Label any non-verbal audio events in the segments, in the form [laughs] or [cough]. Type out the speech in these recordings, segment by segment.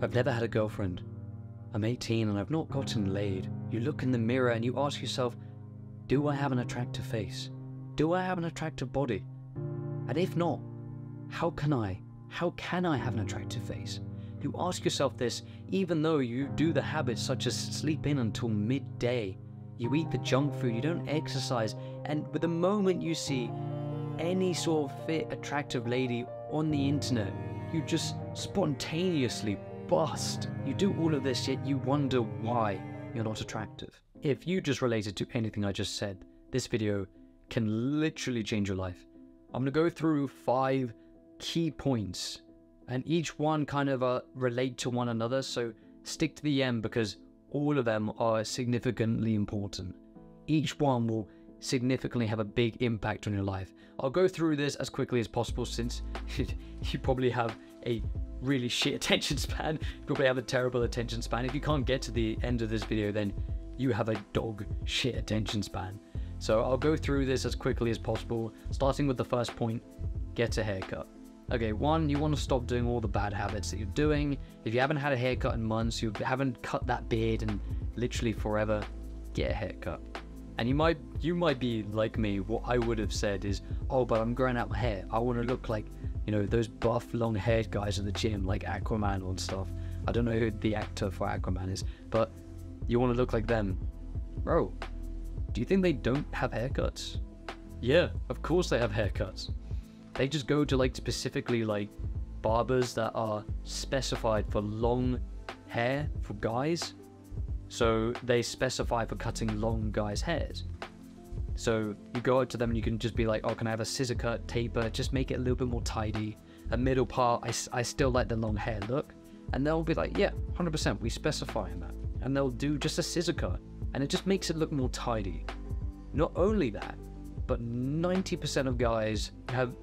I've never had a girlfriend. I'm 18 and I've not gotten laid. You look in the mirror and you ask yourself, do I have an attractive face? Do I have an attractive body? And if not, how can I? How can I have an attractive face? You ask yourself this even though you do the habits such as sleep in until midday. You eat the junk food, you don't exercise, and with the moment you see any sort of fit, attractive lady on the internet, you just spontaneously bust. You do all of this, yet you wonder why you're not attractive. If you just related to anything I just said, this video can literally change your life. I'm gonna go through five key points, and each one kind of uh, relate to one another, so stick to the end because all of them are significantly important. Each one will significantly have a big impact on your life. I'll go through this as quickly as possible since [laughs] you probably have a really shit [laughs] attention span. You probably have a terrible attention span. If you can't get to the end of this video, then you have a dog shit attention span. So I'll go through this as quickly as possible, starting with the first point, get a haircut. Okay, one, you want to stop doing all the bad habits that you're doing. If you haven't had a haircut in months, you haven't cut that beard in literally forever, get a haircut. And you might you might be like me. What I would have said is, oh, but I'm growing out my hair. I want to look like you know those buff, long-haired guys at the gym, like Aquaman and stuff. I don't know who the actor for Aquaman is, but you want to look like them, bro. Do you think they don't have haircuts? Yeah, of course they have haircuts. They just go to like specifically like barbers that are specified for long hair for guys so they specify for cutting long guys' hairs. So you go up to them and you can just be like, oh, can I have a scissor cut, taper, just make it a little bit more tidy. A middle part, I, I still like the long hair look. And they'll be like, yeah, 100%, we specify in that. And they'll do just a scissor cut. And it just makes it look more tidy. Not only that, but 90% of guys have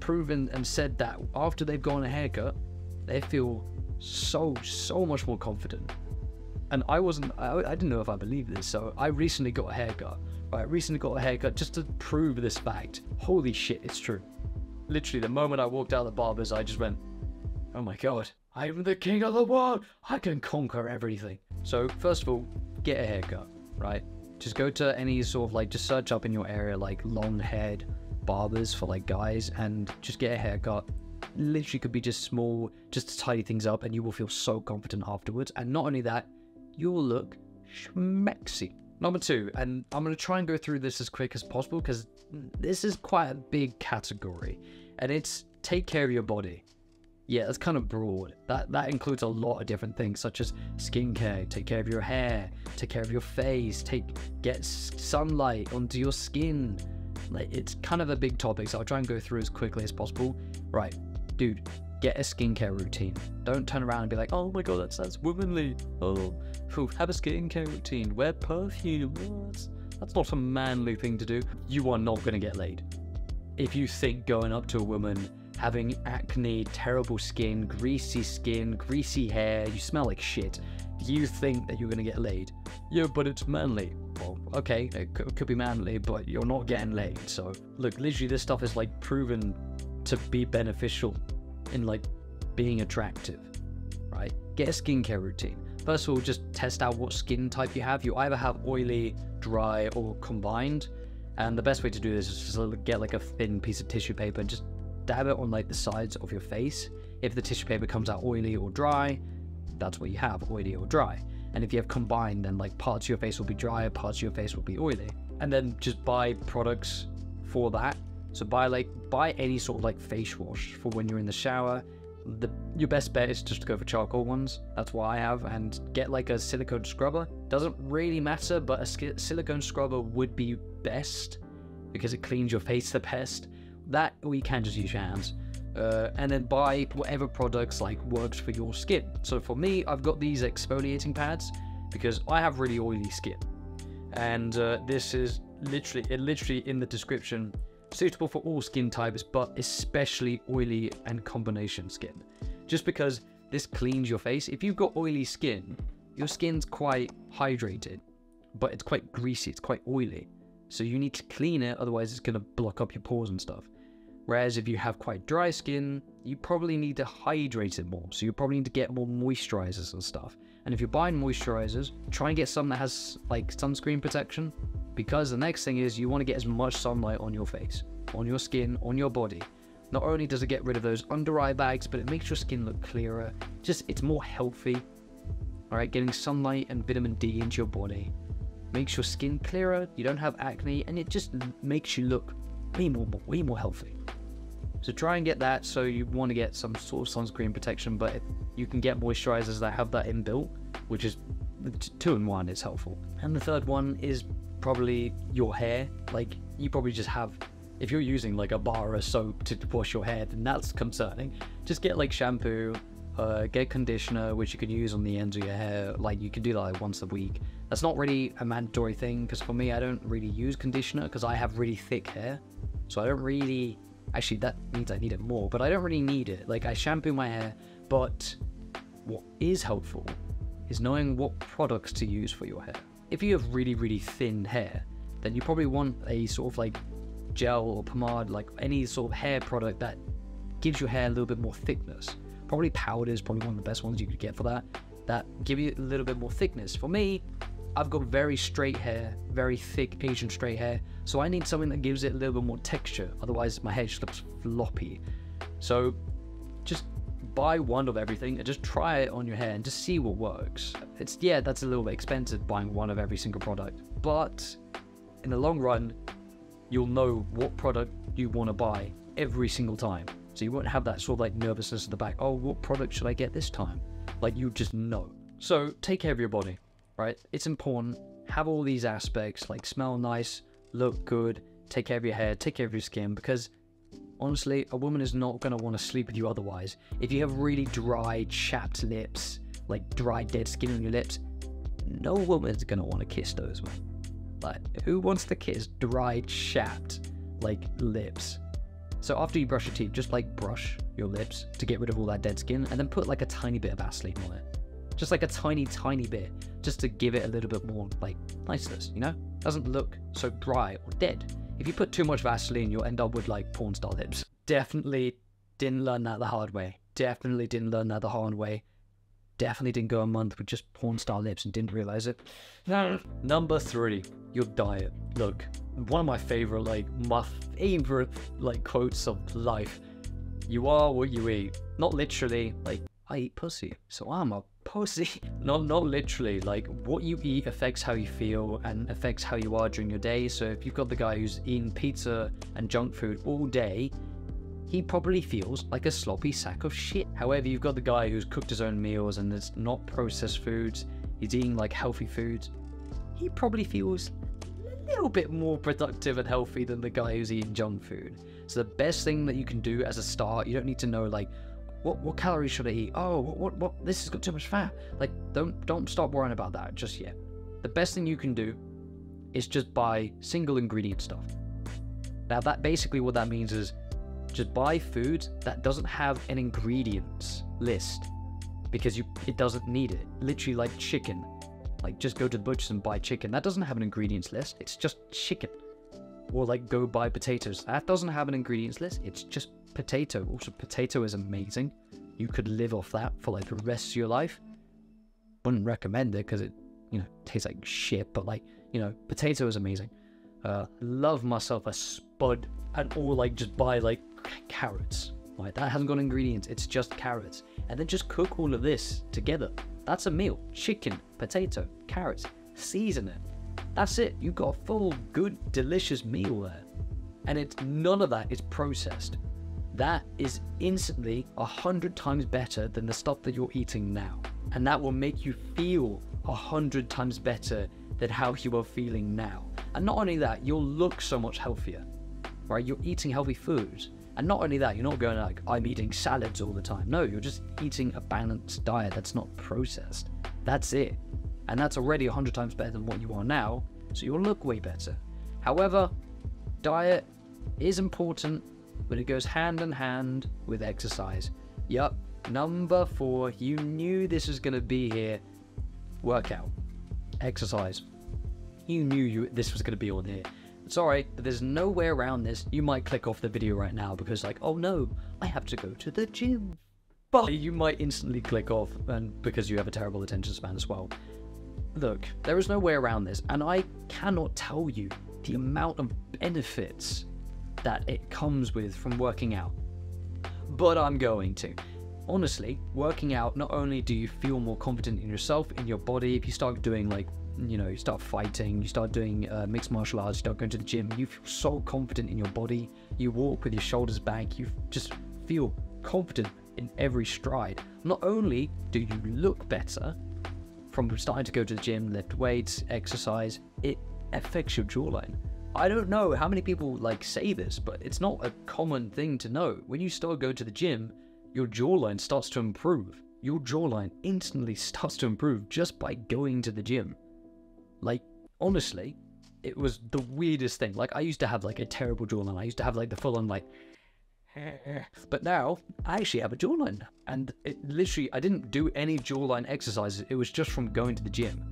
proven and said that after they've gotten a haircut, they feel so, so much more confident and I wasn't, I, I didn't know if I believed this, so I recently got a haircut. Right, recently got a haircut just to prove this fact. Holy shit, it's true. Literally, the moment I walked out of the barber's, I just went, oh my god, I'm the king of the world. I can conquer everything. So, first of all, get a haircut, right? Just go to any sort of like, just search up in your area like long haired barbers for like guys and just get a haircut. Literally could be just small, just to tidy things up, and you will feel so confident afterwards. And not only that, you'll look schmexy. Number two, and I'm going to try and go through this as quick as possible because this is quite a big category, and it's take care of your body. Yeah, that's kind of broad. That that includes a lot of different things, such as skincare, take care of your hair, take care of your face, take get sunlight onto your skin. Like it's kind of a big topic, so I'll try and go through as quickly as possible. Right, dude, get a skincare routine. Don't turn around and be like, oh my god, that's sounds womanly. Oh, have a skincare routine. Wear perfume. Oh, what? That's not a manly thing to do. You are not going to get laid. If you think going up to a woman, having acne, terrible skin, greasy skin, greasy hair, you smell like shit, you think that you're going to get laid. Yeah, but it's manly. Well, okay, it could be manly, but you're not getting laid. So, look, literally, this stuff is like proven to be beneficial in like being attractive, right? Get a skincare routine. First of all, just test out what skin type you have. You either have oily, dry, or combined. And the best way to do this is just get like a thin piece of tissue paper and just dab it on like the sides of your face. If the tissue paper comes out oily or dry, that's what you have, oily or dry. And if you have combined, then like parts of your face will be dry, parts of your face will be oily. And then just buy products for that so buy like buy any sort of like face wash for when you're in the shower. The your best bet is just to go for charcoal ones. That's what I have, and get like a silicone scrubber. Doesn't really matter, but a silicone scrubber would be best because it cleans your face the best. That we can just use your hands. Uh, and then buy whatever products like works for your skin. So for me, I've got these exfoliating pads because I have really oily skin, and uh, this is literally it literally in the description suitable for all skin types, but especially oily and combination skin. Just because this cleans your face. If you've got oily skin, your skin's quite hydrated, but it's quite greasy, it's quite oily. So you need to clean it, otherwise it's going to block up your pores and stuff. Whereas if you have quite dry skin, you probably need to hydrate it more. So you probably need to get more moisturizers and stuff. And if you're buying moisturizers, try and get some that has like sunscreen protection because the next thing is you want to get as much sunlight on your face, on your skin, on your body. Not only does it get rid of those under eye bags, but it makes your skin look clearer. Just it's more healthy. All right, getting sunlight and vitamin D into your body makes your skin clearer. You don't have acne, and it just makes you look way more, way more healthy. So try and get that. So you want to get some sort of sunscreen protection, but you can get moisturizers that have that inbuilt, which is two in one is helpful. And the third one is probably your hair. Like you probably just have if you're using like a bar of soap to wash your hair, then that's concerning. Just get like shampoo, uh, get conditioner, which you can use on the ends of your hair. Like you can do that like once a week. That's not really a mandatory thing because for me, I don't really use conditioner because I have really thick hair, so I don't really. Actually, that means I need it more, but I don't really need it. Like I shampoo my hair, but what is helpful is knowing what products to use for your hair. If you have really, really thin hair, then you probably want a sort of like gel or pomade, like any sort of hair product that gives your hair a little bit more thickness. Probably powder is probably one of the best ones you could get for that. That give you a little bit more thickness. For me, I've got very straight hair, very thick Asian straight hair, so I need something that gives it a little bit more texture. Otherwise, my hair just looks floppy. So, just buy one of everything and just try it on your hair and just see what works. It's yeah, that's a little bit expensive buying one of every single product, but in the long run, you'll know what product you want to buy every single time. So you won't have that sort of like nervousness at the back. Oh, what product should I get this time? Like you just know. So take care of your body, right? It's important. Have all these aspects like smell nice, look good, take care of your hair, take care of your skin because honestly, a woman is not going to want to sleep with you otherwise. If you have really dry, chapped lips, like dry, dead skin on your lips, no woman's going to want to kiss those, man. Like, who wants to kiss dry, chapped, like, lips? So after you brush your teeth, just like brush your lips to get rid of all that dead skin, and then put like a tiny bit of Vaseline on it. Just like a tiny, tiny bit, just to give it a little bit more, like, niceness, you know? Doesn't look so dry or dead. If you put too much Vaseline, you'll end up with, like, porn star lips. Definitely didn't learn that the hard way. Definitely didn't learn that the hard way definitely didn't go a month with just porn star lips and didn't realize it. [laughs] Number three, your diet. Look, one of my favorite, like, my favorite, like, quotes of life. You are what you eat. Not literally, like, I eat pussy, so I'm a pussy. [laughs] not, not literally, like, what you eat affects how you feel and affects how you are during your day. So if you've got the guy who's eating pizza and junk food all day, he probably feels like a sloppy sack of shit. However, you've got the guy who's cooked his own meals and it's not processed foods, he's eating like healthy foods. He probably feels a little bit more productive and healthy than the guy who's eating junk food. So the best thing that you can do as a start, you don't need to know like what what calories should I eat? Oh, what what, what this has got too much fat. Like don't don't stop worrying about that just yet. The best thing you can do is just buy single ingredient stuff. Now that basically what that means is just buy food that doesn't have an ingredients list because you it doesn't need it. Literally like chicken. Like just go to the butcher's and buy chicken. That doesn't have an ingredients list. It's just chicken. Or like go buy potatoes. That doesn't have an ingredients list. It's just potato. Also potato is amazing. You could live off that for like the rest of your life. Wouldn't recommend it because it, you know, tastes like shit. But like, you know, potato is amazing. Uh, love myself a spud and all like just buy like carrots. Right, that hasn't got ingredients, it's just carrots. And then just cook all of this together. That's a meal. Chicken, potato, carrots, season it. That's it. You've got a full, good, delicious meal there. And it's none of that is processed. That is instantly a hundred times better than the stuff that you're eating now. And that will make you feel a hundred times better than how you are feeling now. And not only that, you'll look so much healthier. Right? You're eating healthy foods and not only that, you're not going like, I'm eating salads all the time. No, you're just eating a balanced diet that's not processed. That's it. And that's already 100 times better than what you are now, so you'll look way better. However, diet is important, but it goes hand in hand with exercise. Yup, number four, you knew this was going to be here. Workout, exercise. You knew you this was going to be on here. Sorry, but there's no way around this. You might click off the video right now because like, oh no, I have to go to the gym. But you might instantly click off and because you have a terrible attention span as well. Look, there is no way around this, and I cannot tell you the amount of benefits that it comes with from working out. But I'm going to. Honestly, working out, not only do you feel more confident in yourself, in your body, if you start doing like, you know, you start fighting, you start doing uh, mixed martial arts, you start going to the gym, you feel so confident in your body, you walk with your shoulders back, you just feel confident in every stride. Not only do you look better from starting to go to the gym, lift weights, exercise, it affects your jawline. I don't know how many people like say this, but it's not a common thing to know. When you start going to the gym, your jawline starts to improve. Your jawline instantly [laughs] starts to improve just by going to the gym. Like, honestly, it was the weirdest thing. Like, I used to have like a terrible jawline. I used to have like the full on like, [laughs] but now I actually have a jawline. And it literally, I didn't do any jawline exercises. It was just from going to the gym.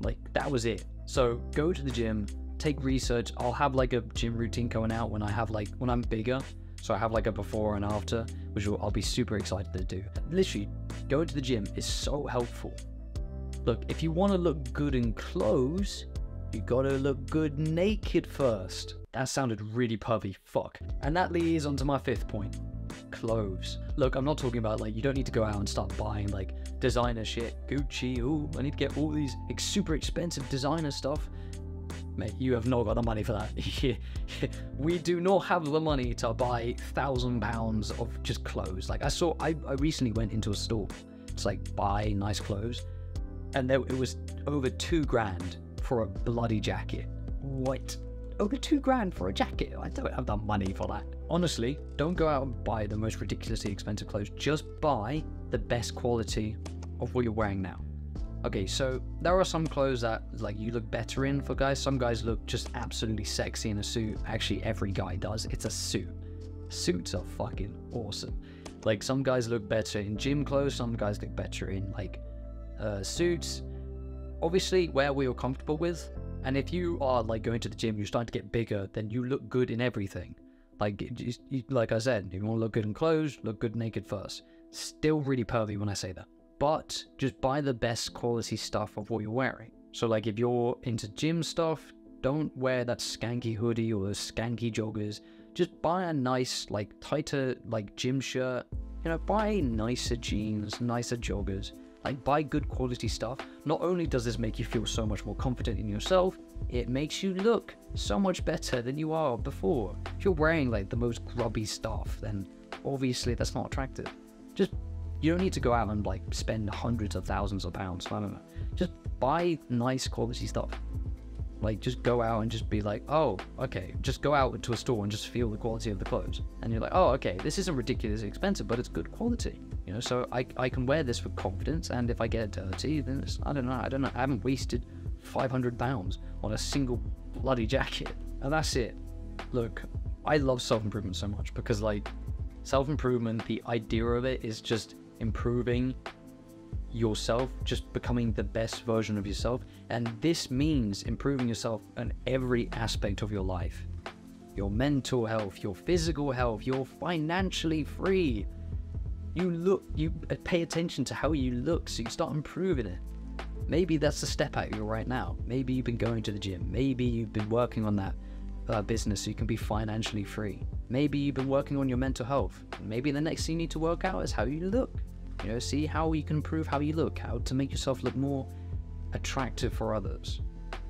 Like, that was it. So, go to the gym, take research. I'll have like a gym routine going out when I have like when I'm bigger. So I have like a before and after, which I'll be super excited to do. Literally, going to the gym is so helpful. Look, if you want to look good in clothes, you gotta look good naked first. That sounded really pervy, fuck. And that leads on to my fifth point. Clothes. Look, I'm not talking about like, you don't need to go out and start buying like designer shit, Gucci, ooh, I need to get all these like, super expensive designer stuff mate, you have not got the money for that. [laughs] we do not have the money to buy thousand pounds of just clothes. Like I saw, I, I recently went into a store to like buy nice clothes, and there it was over two grand for a bloody jacket. What? Over two grand for a jacket? I don't have the money for that. Honestly, don't go out and buy the most ridiculously expensive clothes. Just buy the best quality of what you're wearing now. Okay, so there are some clothes that like you look better in for guys. Some guys look just absolutely sexy in a suit. Actually, every guy does. It's a suit. Suits are fucking awesome. Like some guys look better in gym clothes. Some guys look better in like uh, suits. Obviously, wear what you're comfortable with. And if you are like going to the gym, you're starting to get bigger, then you look good in everything. Like, like I said, if you want to look good in clothes, look good naked first. Still really pervy when I say that but just buy the best quality stuff of what you're wearing. So like if you're into gym stuff, don't wear that skanky hoodie or those skanky joggers. Just buy a nice, like tighter, like gym shirt. You know, buy nicer jeans, nicer joggers. Like buy good quality stuff. Not only does this make you feel so much more confident in yourself, it makes you look so much better than you are before. If you're wearing like the most grubby stuff, then obviously that's not attractive. Just you don't need to go out and like spend hundreds of thousands of pounds. I don't know. Just buy nice quality stuff. Like just go out and just be like, oh, okay. Just go out to a store and just feel the quality of the clothes, and you're like, oh, okay. This isn't ridiculously expensive, but it's good quality. You know, so I I can wear this for confidence, and if I get dirty, then it's, I don't know. I don't know. I haven't wasted 500 pounds on a single bloody jacket, and that's it. Look, I love self improvement so much because like self improvement, the idea of it is just improving yourself, just becoming the best version of yourself. And this means improving yourself in every aspect of your life your mental health, your physical health, you're financially free. You look, you pay attention to how you look, so you start improving it. Maybe that's the step out you right now. Maybe you've been going to the gym. Maybe you've been working on that uh, business so you can be financially free. Maybe you've been working on your mental health. Maybe the next thing you need to work out is how you look. You know, see how you can improve how you look, how to make yourself look more attractive for others.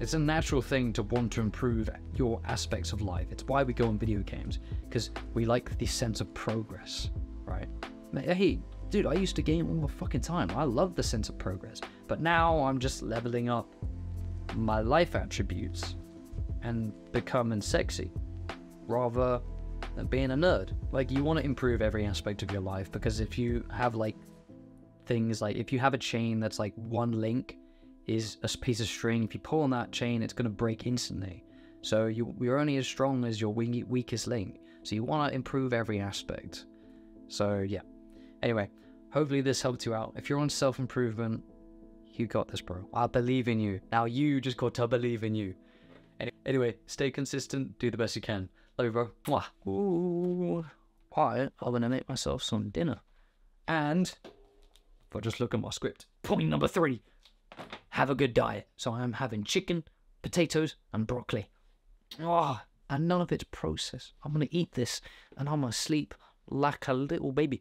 It's a natural thing to want to improve your aspects of life. It's why we go on video games, because we like the sense of progress, right? Hey, dude, I used to game all the fucking time. I love the sense of progress. But now I'm just leveling up my life attributes and becoming sexy rather than being a nerd. Like, you want to improve every aspect of your life because if you have, like, things like if you have a chain that's like one link is a piece of string, if you pull on that chain, it's going to break instantly. So you, you're only as strong as your weakest link. So you want to improve every aspect. So yeah. Anyway, hopefully this helped you out. If you're on self improvement, you got this, bro. I believe in you. Now you just got to believe in you. Anyway, Anyway, stay consistent. Do the best you can. Love you, bro. Mwah. Ooh, I am gonna make myself some dinner. And if I just look at my script, point number three: have a good diet. So I am having chicken, potatoes, and broccoli. Oh, and none of it's processed. I'm gonna eat this, and I'm gonna sleep like a little baby.